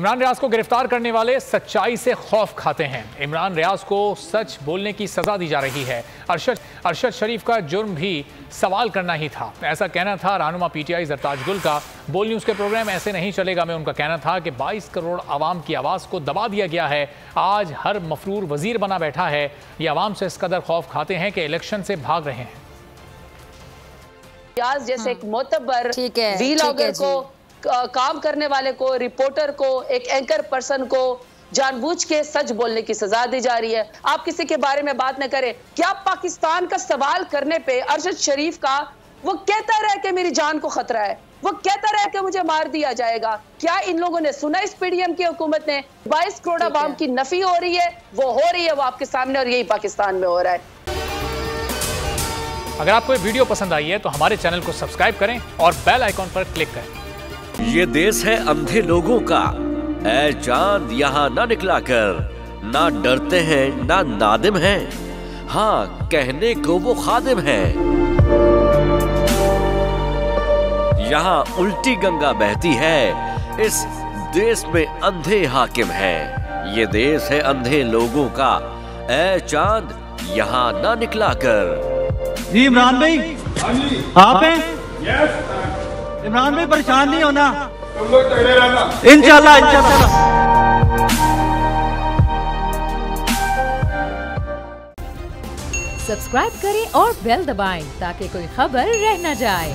इमरान रियाज को गिरफ़्तार करने वाले सच्चाई से खौफ खाते हैं। इमरान रियाज को सच बोलने की सजा दी जा रही है। अरशद अरशद शरीफ का जुर्म भी सवाल करना ही था। ऐसा कहना था रहनुमा पीटीआई जरताज गुल का। बोल न्यूज़ के प्रोग्राम ऐसे नहीं चलेगा। में उनका कहना था कि 22 करोड़ आवाम की आवाज़ को दबा दिया गया है। आज हर मफरूर वज़ीर बना बैठा है। ये आवाम से इस कदर खौफ खाते हैं कि इलेक्शन से भाग रहे हैं। जैसे एक मोतबर ठीक है, वी ठीक है लॉगर जी। को क- काम करने वाले को रिपोर्टर को एक एंकर पर्सन को जानबूझ के सच बोलने की सजा दी जा रही है। आप किसी के बारे में बात न करें। क्या पाकिस्तान का सवाल करने पे अरशद शरीफ का वो कहता रहे कि मेरी जान को खतरा है वो कहता रहे कि मुझे मार दिया जाएगा। क्या इन लोगों ने सुना इस पीडीएम की हुकूमत ने? 22 करोड़ आवाम की नफी हो रही है वो हो रही है वो आपके सामने और यही पाकिस्तान में हो रहा है। अगर आपको ये वीडियो पसंद आई है तो हमारे चैनल को सब्सक्राइब करें और बेल आइकॉन पर क्लिक करें। ये देश है अंधे लोगों का। ऐ चाँद यहाँ ना निकला कर ना डरते हैं ना नादिम हैं। हाँ कहने को वो खादिम हैं। यहाँ उल्टी गंगा बहती है इस देश में अंधे हाकिम हैं। ये देश है अंधे लोगों का। ऐ चाँद यहाँ ना निकला कर जी इमरान भाई आप हैं? इमरान भाई परेशान नहीं होना। तुम लोग इंशाल्लाह इंशाल्लाह। सब्सक्राइब करें और बेल दबाएँ ताकि कोई खबर रह न जाए।